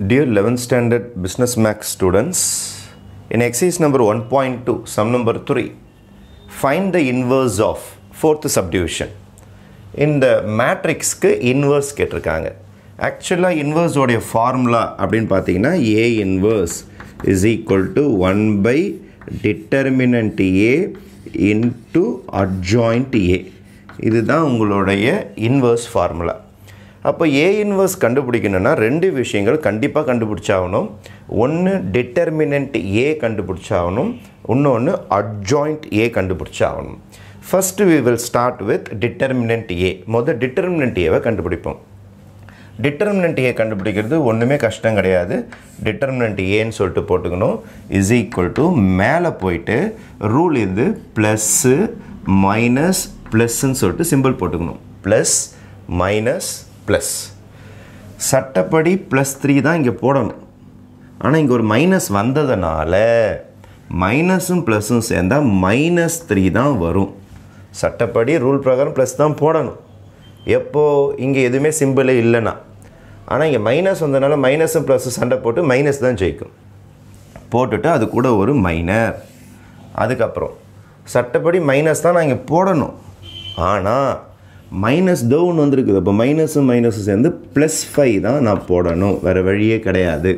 Dear 11th standard business max students, in exercise number 1.2, sum number 3, find the inverse of fourth subdivision. இந்த மேட்ரிக்ஸ்க்கு inverse கேட்டிருக்காங்க. ஆக்சுவலாக இன்வர்ஸோடைய formula அப்படின்னு பார்த்தீங்கன்னா A inverse is equal to one by determinant A into adjoint A இதுதான் உங்களுடைய inverse formula அப்போ A inverse கண்டுபிடிக்கணும்னா ரெண்டு விஷயங்கள் கண்டிப்பாக கண்டுபிடிச்சாகணும். ஒன்று டிட்டர்மினன்ட் ஏ கண்டுபிடிச்சாகணும். இன்னொன்று adjoint A கண்டுபிடிச்சாகணும். First we will start with determinant A மொதல் டிட்டர்மினன்ட் ஏவை கண்டுபிடிப்போம். டிட்டர்மினன்ட் ஏ கண்டுபிடிக்கிறது ஒன்றுமே கஷ்டம் கிடையாது. டிட்டர்மினன்ட் ஏன்னு சொல்லிட்டு போட்டுக்கணும். இஸ் ஈக்குவல் டு மேலே போயிட்டு ரூல் இது ப்ளஸ்ஸு மைனஸ் ப்ளஸ்ன்னு சொல்லிட்டு சிம்பிள் போட்டுக்கணும். ப்ளஸ் மைனஸ் ப்ளஸ் சட்டப்படி ப்ளஸ் த்ரீ தான் இங்கே போடணும். ஆனால் இங்கே ஒரு மைனஸ் வந்ததுனால மைனஸும் ப்ளஸும் சேர்ந்தால் மைனஸ் த்ரீ தான் வரும். சட்டப்படி ரூல் பிரகாரம் ப்ளஸ் தான் போடணும். எப்போது இங்கே எதுவுமே சிம்பிளே இல்லைன்னா. ஆனால் இங்கே மைனஸ் வந்ததுனால மைனஸும் ப்ளஸ்ஸும் சண்டை போட்டு மைனஸ் தான் ஜெயிக்கும். போட்டுட்டு அது கூட ஒரு மைனர் அதுக்கப்புறம் சட்டப்படி மைனஸ் தான் நான் இங்கே போடணும். ஆனால் மைனஸ் டவுன் வந்திருக்குது. அப்போ மைனஸும் மைனஸும் சேர்ந்து ப்ளஸ் ஃபைவ் தான் நான் போடணும். வேறு வழியே கிடையாது.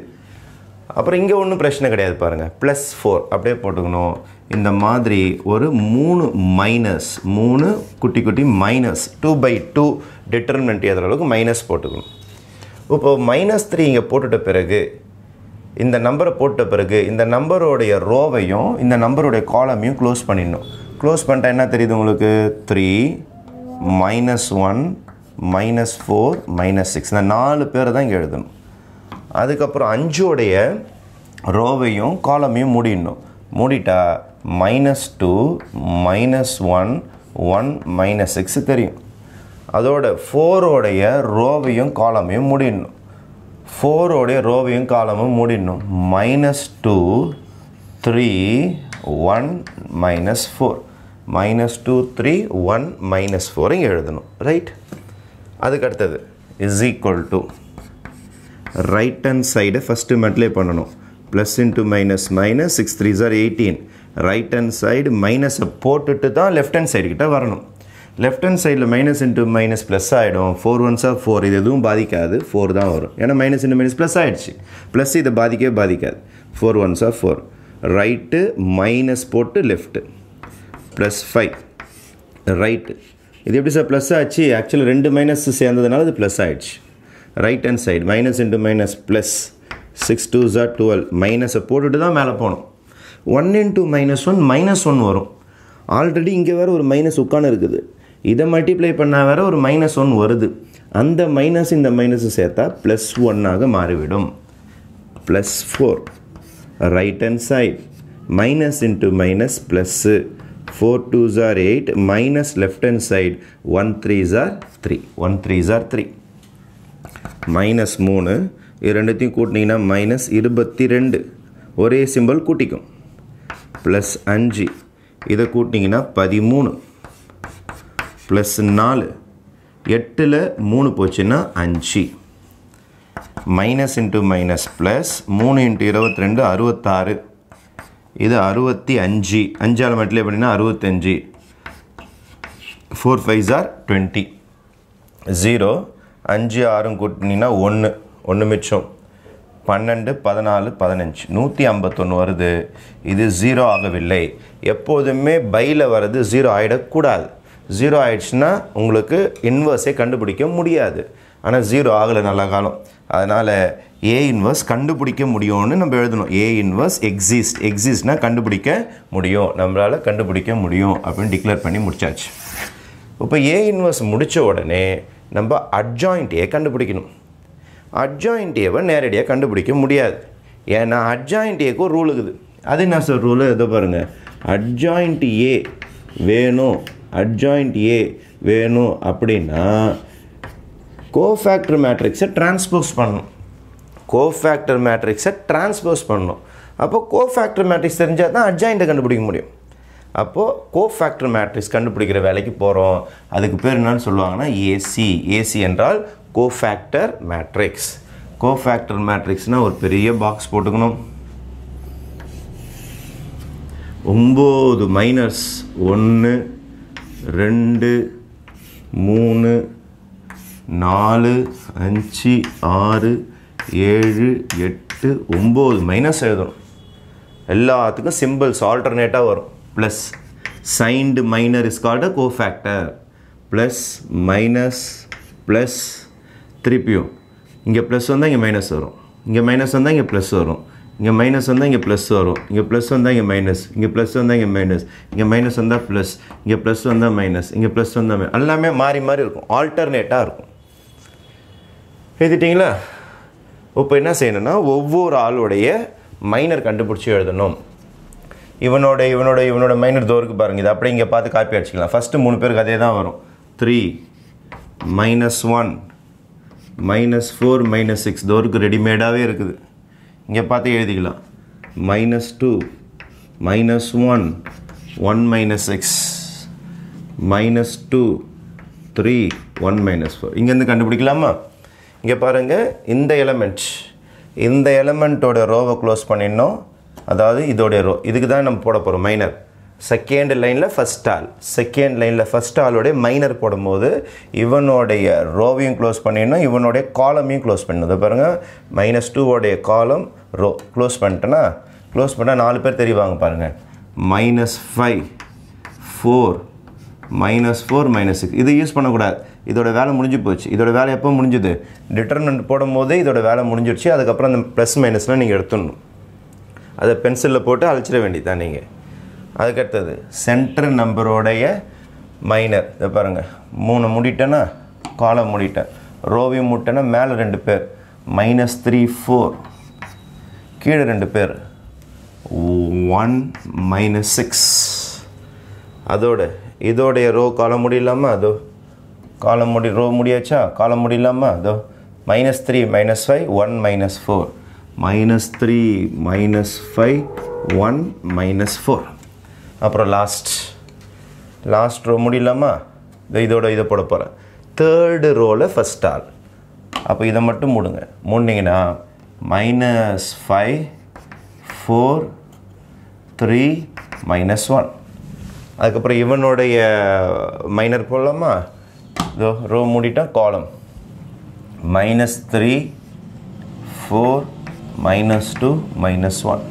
அப்புறம் இங்கே ஒன்றும் பிரச்சனை கிடையாது பாருங்கள் ப்ளஸ் ஃபோர் அப்படியே போட்டுக்கணும். இந்த மாதிரி ஒரு மூணு மைனஸ் மூணு குட்டி குட்டி minus two by two determinant ஏதுற அளவுக்கு மைனஸ் போட்டுக்கணும். இப்போ மைனஸ் த்ரீ இங்கே போட்டுட்ட பிறகு இந்த நம்பரை போட்ட பிறகு இந்த நம்பரோடைய ரோவையும் இந்த நம்பருடைய காலமையும் க்ளோஸ் பண்ணிடணும். க்ளோஸ் பண்ணிட்டா என்ன தெரியுது உங்களுக்கு? Three minus one minus four minus six இந்த நாலு பேரை தான் இங்கே எழுதணும். அதுக்கப்புறம் அஞ்சோடைய ரோவையும் காலமையும் மூடிடணும். மூடிட்டா minus two minus one one minus six தெரியும். அதோட ஃபோரோடைய ரோவையும் காலமையும் மூடிடணும். ஃபோரோடைய ரோவையும் காலமும் மூடிடணும். Minus two three one minus four minus two three one minus four இங்கே எழுதணும். ரைட் அதுக்கு அடுத்தது is equal to right hand சைடை ஃபஸ்ட்டு மெட்லே பண்ணணும். Plus into minus minus six three jar eighteen right hand side மைனஸை போட்டுட்டு தான் லெஃப்ட் ஹேண்ட் சைடு கிட்ட வரணும். லெஃப்ட் ஹேண்ட் சைடில் மைனஸ் இன்ட்டு மைனஸ் ப்ளஸ் ஆகிடும் ஃபோர் ஒன்ஸாக ஃபோர் இது எதுவும் பாதிக்காது. ஃபோர் தான் வரும். ஏன்னா மைனஸ் இன்ட்டு மைனஸ் ப்ளஸ் ஆகிடுச்சு ப்ளஸ் இதை பாதிக்கவே பாதிக்காது. ஃபோர் ஒன்ஸாக ஃபோர் ரைட்டு மைனஸ் போட்டு லெஃப்ட்டு ப்ளஸ் ஃபைவ் ரைட்டு இது எப்படி சார் ப்ளஸ் ஆச்சு? ஆக்சுவலி ரெண்டு மைனஸ் சேர்ந்ததுனால இது ப்ளஸ் ஆகிடுச்சு right hand side minus into minus plus six two jar twelve மைனஸை போட்டுட்டு தான் மேலே போகணும். One into minus one minus one வரும். ஆல்ரெடி இங்கே வேறு ஒரு மைனஸ் உட்காந்து இருக்குது. இதை மல்டிப்ளை பண்ணால் வேறு ஒரு மைனஸ் ஒன் வருது. அந்த மைனஸ் இந்த மைனஸை சேர்த்தா ப்ளஸ் ஒன்னாக மாறிவிடும். Plus four right hand side minus into minus plus four two jar eight minus left hand side one three jar three one three ஜார் த்ரீ மைனஸ் மூணு. இது ரெண்டுத்தையும் கூட்டினீங்கன்னா மைனஸ் இருபத்தி ரெண்டு. ஒரே சிம்பிள் கூட்டிக்கும். ப்ளஸ் அஞ்சு. இதை கூட்டினீங்கன்னா பதிமூணு. ப்ளஸ் நாலு. எட்டில் மூணு போச்சுன்னா அஞ்சு. மைனஸ் இன்ட்டு மைனஸ் ப்ளஸ் மூணு இன்ட்டு இருபத்தி ரெண்டு அறுபத்தாறு. இது அறுபத்தி அஞ்சு. அஞ்சால் மட்டிலே பண்ணினா அறுபத்தஞ்சு four five are twenty zero அஞ்சு ஆறும் கூட்டினீங்கன்னா ஒன்று ஒன்று மிச்சம். பன்னெண்டு பதினாலு பதினஞ்சு. நூற்றி ஐம்பத்தொன்று வருது. இது ஜீரோ ஆகவில்லை. எப்போதுமே பையில் வர்றது ஜீரோ ஆகிடக்கூடாது ஜீரோ ஆயிடுச்சுன்னா உங்களுக்கு இன்வர்ஸே கண்டுபிடிக்க முடியாது. ஆனால் ஜீரோ ஆகலை நல்ல காலம். அதனால் ஏ இன்வர்ஸ் கண்டுபிடிக்க முடியும்னு நம்ம எழுதணும். ஏ இன்வர்ஸ் எக்ஸிஸ்ட் எக்ஸிஸ்ட்னால் கண்டுபிடிக்க முடியும். நம்மளால் கண்டுபிடிக்க முடியும் அப்படின்னு டிக்ளேர் பண்ணி முடிச்சாச்சு. இப்போ ஏ இன்வர்ஸ் முடித்த உடனே நம்ம அட்ஜாயிண்ட் ஏ கண்டுபிடிக்கணும். அட்ஜாயிண்ட் ஏவை நேரடியாக கண்டுபிடிக்க முடியாது. ஏன்னா அட்ஜாயிண்ட் ஏக்கு ஒரு ரூல் இருக்குது. அது என்ன சார் ரூலு எதோ பாருங்கள் அட்ஜாயிண்ட் ஏ வேணும். அட்ஜாயிண்ட் ஏ வேணும் அப்படின்னா கோஃபேக்டர் மேட்ரிக்ஸை டிரான்ஸ்போஸ் பண்ணணும். கோஃபேக்டர் மேட்ரிக்ஸை டிரான்ஸ்போஸ் பண்ணணும். அப்போ கோஃபேக்டர் மேட்ரிக்ஸ் தெரிஞ்சால் தான் அட்ஜாயிண்ட்டை கண்டுபிடிக்க முடியும். அப்போது கோஃபேக்டர் மேட்ரிக்ஸ் கண்டுபிடிக்கிற வேலைக்கு போகிறோம் அதுக்கு பேர் என்னன்னு சொல்லுவாங்கன்னா ஏசி ஏசி என்றால் கோஃபேக்டர் மேட்ரிக்ஸ் கோஃபேக்டர் மேட்ரிக்ஸ்னால் ஒரு பெரிய பாக்ஸ் போட்டுக்கணும். ஒம்பது மைனஸ் ஒன்று ரெண்டு மூணு நாலு அஞ்சு ஆறு ஏழு எட்டு ஒம்பது. மைனஸ் எழுதணும். எல்லாத்துக்கும் சிம்பிள்ஸ் ஆல்டர்னேட்டாக வரும். Plus signed minor is called cofactor plus minus plus திருப்பியும். இங்கே ப்ளஸ் வந்தால் இங்கே மைனஸ் வரும். இங்கே மைனஸ் வந்தால் இங்கே ப்ளஸ் வரும். இங்கே மைனஸ் வந்தால் இங்கே ப்ளஸ் வரும். இங்கே ப்ளஸ் வந்தால் இங்கே மைனஸ் இங்கே ப்ளஸ் வந்தால் இங்கே மைனஸ் இங்கே மைனஸ் வந்தால் ப்ளஸ் இங்கே ப்ளஸ் வந்தால் மைனஸ் இங்கே ப்ளஸ் வந்தால் எல்லாமே மாறி மாறி இருக்கும். ஆல்டர்னேட்டாக இருக்கும். எழுதிட்டிங்களா? இப்போ என்ன செய்யணும்னா ஒவ்வொரு ஆளுடைய மைனர் கண்டுபிடிச்சி எழுதணும். இவனோட இவனோட இவனோட மைனர் தோருக்கு பாருங்க. இது அப்படியே இங்கே பார்த்து காப்பி அடிச்சுக்கலாம். ஃபஸ்ட்டு மூணு பேருக்கு அதே தான் வரும். Three minus one minus four minus six தோருக்கு ரெடிமேடாகவே இருக்குது. இங்கே பார்த்து எழுதிக்கலாம். Minus two minus one one minus six minus two three one minus four இங்கேருந்து கண்டுபிடிக்கலாமா? இங்கே பாருங்கள் இந்த எலமெண்ட் இந்த எலமெண்ட்டோட ரோவை க்ளோஸ் பண்ணிடணும். அதாவது இதோடைய ரோ இதுக்கு தான் நம்ம போட போகிறோம் மைனர் செகண்ட் லைனில் ஃபஸ்ட் ஆல் செகண்ட் லைனில் ஃபஸ்ட் ஆளுடைய மைனர் போடும்போது இவனுடைய ரோவையும் க்ளோஸ் பண்ணிடணும் இவனுடைய காலமையும் க்ளோஸ் பண்ணணும். இதை பாருங்கள் மைனஸ் டூவோடைய காலம் ரோ க்ளோஸ் பண்ணிட்டேன்னா க்ளோஸ் பண்ணால் நாலு பேர் தெரிவாங்க பாருங்கள் minus five four minus four minus six இது யூஸ் பண்ணக்கூடாது. இதோட வேலை முடிஞ்சு போச்சு. இதோட வேலை எப்போ முடிஞ்சுது? டிட்டர்மெண்ட் போடும்போது இதோட வேலை முடிஞ்சிடுச்சு அதுக்கப்புறம் அந்த ப்ளஸ் மைனஸ்லாம் நீங்கள் எடுத்துடணும். அதை பென்சிலில் போட்டு அழிச்சிட வேண்டியதுதான் நீங்கள் அதுக்கடுத்தது சென்டர் நம்பரோடைய மைனர் இதை பாருங்கள் மூணு முடிட்டேன்னா காலம் முடிட்டேன். ரோவையும் முட்டேன்னா மேலே ரெண்டு பேர். மைனஸ் த்ரீ ஃபோர் கீழே ரெண்டு பேர். ஒன் மைனஸ் சிக்ஸ் அதோட இதோடைய ரோ காலம் முடியலாமா? அதோ காலம் முடி ரோ முடியாச்சா? காலம் முடியலாமா? அதோ minus three minus five one minus four minus three minus five one minus four அப்புறம் லாஸ்ட் லாஸ்ட் ரோ முடியலாமா? இதோ இதோட இதை போட போகிறேன் தேர்டு ரோவில் ஃபஸ்ட் ஆள். அப்போ இதை மட்டும் மூடுங்க. மூடினீங்கன்னா minus five four three minus one அதுக்கப்புறம் இவனுடைய மைனர் போடலாமா? இதோ row மூடிட்டா column minus three four minus two minus one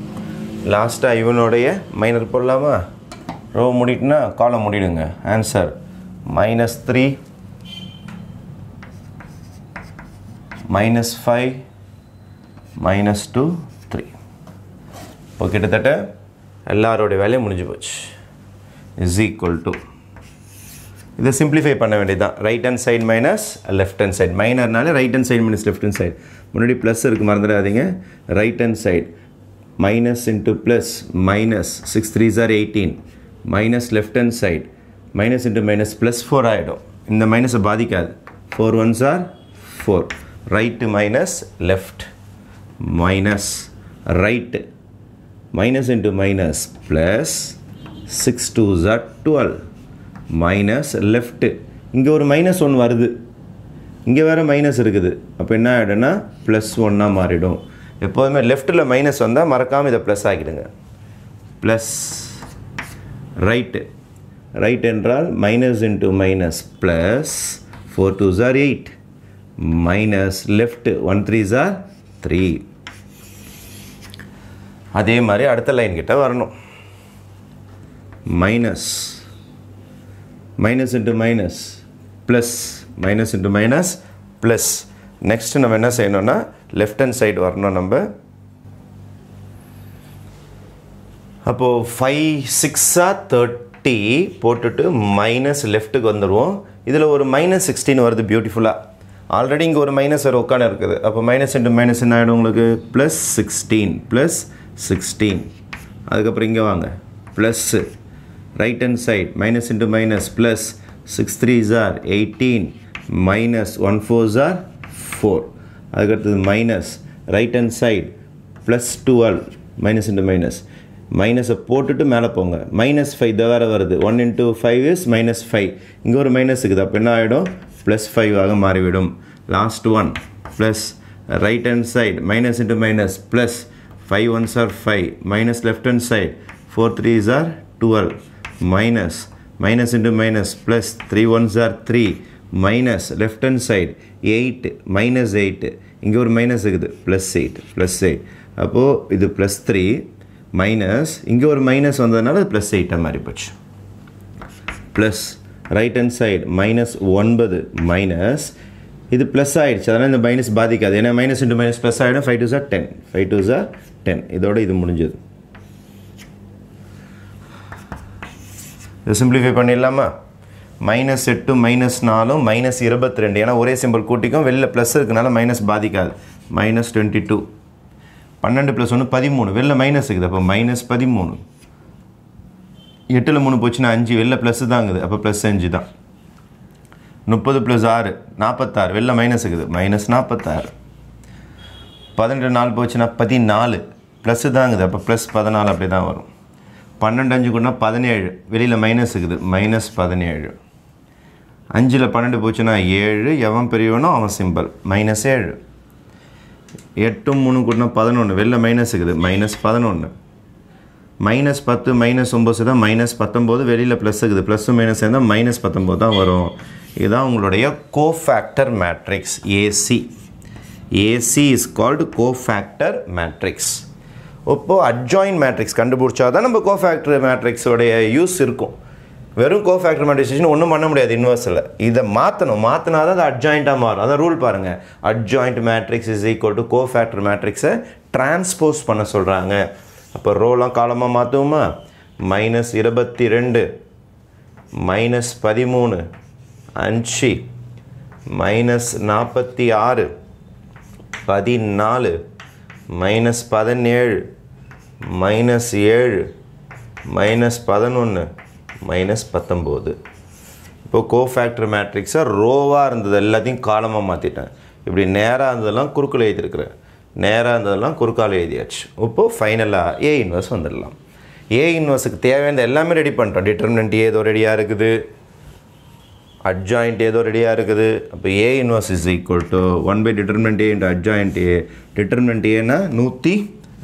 லாஸ்ட்டாக இவனுடைய மைனர் போடலாமா? ரோ முடிட்டுனா காலம் முடிடுங்க. Answer minus three minus five minus two three இப்போ கிட்டத்தட்ட எல்லாரோடைய வேலையும் முடிஞ்சு போச்சு. இஸ் ஈக்குவல் டு இதை சிம்பிளிஃபை பண்ண வேண்டியது தான் right hand side minus left hand side மைனர்னால right hand side minus left hand side முன்னாடி ப்ளஸ் இருக்குது மறந்துடாதீங்க. Right hand side minus into plus minus six three jar eighteen minus left hand side minus into minus plus four ஆகிடும் இந்த மைனஸை பாதிக்காது. Four ones are four right minus left minus right minus into minus plus six two jar twelve minus left இங்கே ஒரு minus one வருது. இங்கே வேறு minus இருக்குது. அப்போ என்ன ஆகிடும்னா ப்ளஸ் ஒன்னாக மாறிடும். எப்போதுமே லெஃப்ட்டில் மைனஸ் வந்தால் மறக்காமல் இதை ப்ளஸ் ஆக்கிடுங்க. ப்ளஸ் ரைட்டு ரைட் என்றால் minus into minus plus four two jar eight minus left one three jar three அதே மாதிரி அடுத்த லைன் கிட்ட வரணும். Minus minus into minus plus minus into minus plus next நம்ம என்ன செய்யணும்னா லெஃப்ட் ஹேண்ட் சைடு வரணும் நம்ம. அப்போது ஃபைவ் சிக்ஸாக தேர்ட்டி போட்டுட்டு மைனஸ் லெஃப்ட்டுக்கு வந்துடுவோம் இதில் ஒரு மைனஸ் சிக்ஸ்டீன் வருது பியூட்டிஃபுல்லாக ஆல்ரெடி இங்கே ஒரு மைனஸ் ஒரு உட்காந்து இருக்குது. அப்போ மைனஸ் இன்ட்டு மைனஸ் என்ன ஆகிடும் உங்களுக்கு? ப்ளஸ் சிக்ஸ்டீன் ப்ளஸ் சிக்ஸ்டீன் அதுக்கப்புறம் இங்கே வாங்க. Plus right hand side minus into minus plus six three jar eighteen minus one four ஜார் ஃபோர் அதுக்கடுத்தது minus right hand side plus twelve minus into minus மைனஸை போட்டுட்டு மேலே போங்க. மைனஸ் ஃபைவ் இதை வேறு வருது. One into five is minus five இங்கே ஒரு மைனஸ் இருக்குது. அப்போ என்ன ஆகிடும் ப்ளஸ் ஃபைவ் ஆக மாறிவிடும். Last one plus right hand side minus into minus plus five ones are five minus left hand side four three is are twelve minus minus into minus plus three ones are three minus left hand side eight minus eight இங்கே ஒரு minus இருக்குது plus eight plus eight அப்போது இது plus three minus இங்கே ஒரு minus வந்ததுனால அது plus எயிட்டாக மாறி போச்சு. Plus right hand side minus ஒன்பது மைனஸ் இது ப்ளஸ் ஆகிடுச்சு அதனால் இந்த மைனஸ் பாதிக்காது. ஏன்னா மைனஸ் இன்ட்டு மைனஸ் ப்ளஸ் ஆகிடும் ஃபைவ் டூ சார் டென் ஃபைவ் டூ சார் டென் இதோட இது முடிஞ்சது. இதை சிம்பிளிஃபை பண்ணிடலாமா? மைனஸ் எட்டு மைனஸ் நாலும் மைனஸ் இருபத்தி ரெண்டு ஏன்னா ஒரே சிம்பிள் கூட்டிக்கும். வெளில ப்ளஸ் இருக்கனால மைனஸ் பாதிக்காது. மைனஸ் டுவெண்ட்டி டூ பன்னெண்டு ப்ளஸ் ஒன்று பதிமூணு. வெளில மைனஸ் இருக்குது. அப்போ மைனஸ் பதிமூணு. எட்டில் மூணு போச்சுன்னா அஞ்சு. வெளில ப்ளஸ் தாங்குது அப்போ ப்ளஸ் அஞ்சு தான். முப்பது ப்ளஸ் ஆறு நாற்பத்தாறு வெளில மைனஸ் இருக்குது. மைனஸ் நாற்பத்தாறு பதினெட்டு நாள் போச்சுன்னா பதினாலு. ப்ளஸ்ஸு தாங்குது அப்போ ப்ளஸ் பதினாலு அப்படி தான் வரும். பன்னெண்டு அஞ்சு கூடனா பதினேழு. வெளியில் மைனஸ் இருக்குது. மைனஸ் பதினேழு. அஞ்சில் பன்னெண்டு போச்சுன்னா ஏழு. எவன் பெரியவனோ அவன் சிம்பிள் மைனஸ் ஏழு. எட்டும் மூணு கூட்டினா பதினொன்று வெளில மைனஸ் இருக்குது. மைனஸ் பதினொன்று மைனஸ் பத்து மைனஸ் ஒம்பது தான் மைனஸ் பத்தொம்போது வெளியில் ப்ளஸ் இருக்குது. ப்ளஸ்ஸு மைனஸ் இருந்தால் மைனஸ் பத்தொம்போது தான் வரும். இதுதான் உங்களுடைய cofactor matrix AC AC is called cofactor matrix இப்போ அட்ஜாயின் மேட்ரிக்ஸ் கண்டுபிடிச்சா தான் நம்ம கோஃபேக்டர் மேட்ரிக்ஸோடைய யூஸ் இருக்கும். வெறும் கோஃபேக்டர் மேட்ரிக்ஸ்னு ஒன்றும் பண்ண முடியாது இன்வர்ஸில் இதை மாற்றணும் மாற்றினா தான் அது அட்ஜாயிண்ட்டாக மாறும். அதான் ரூல் பாருங்கள் adjoint matrix is equal to cofactor மேட்ரிக்ஸை டிரான்ஸ்போஸ் பண்ண சொல்கிறாங்க அப்போ ரோலாம் காலமாக மாற்றுவோமா மைனஸ் இருபத்தி ரெண்டு மைனஸ் பதிமூணு அஞ்சு மைனஸ் நாற்பத்தி ஆறு பதினாலு மைனஸ் பதினேழு மைனஸ் ஏழு மைனஸ் பதினொன்று மைனஸ் பத்தொம்போது. இப்போ கோஃபேக்டர் மேட்ரிக்ஸை ரோவாக இருந்தது எல்லாத்தையும் காலமாக மாற்றிட்டேன் இப்படி நேராக இருந்ததெல்லாம் குறுக்கில் எழுதியிருக்கிறேன். நேராக இருந்ததெல்லாம் குறுக்கால் எழுதியாச்சு. இப்போது ஃபைனலாக ஏ இன்வர்ஸ் வந்துடலாம். ஏ இன்வர்ஸுக்கு தேவையான எல்லாமே ரெடி பண்ணிட்டோம். டிட்டர்மினன்ட் ஏதோ ரெடியாக இருக்குது. அட்ஜாயிண்ட் ஏதோ ரெடியாக இருக்குது. அப்போ A inverse is equal to one by determinant A into adjoint A determinant ஏன்னா நூற்றி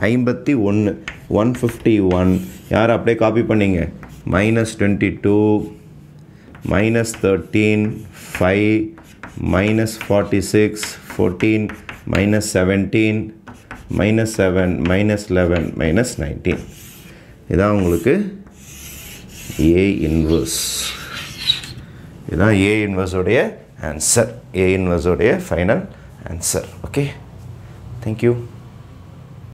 ஐம்பத்தி ஒன்று ஒன் ஃபிஃப்டி ஒன் யார் அப்படியே காப்பி பண்ணீங்க? Minus twenty two minus thirteen five minus forty six fourteen minus seventeen minus seven minus eleven minus nineteen இதான் உங்களுக்கு A inverse இதுதான் ஏ இன்வர்ஸோடைய answer A இன்வர்ஸோடைய final answer okay thank you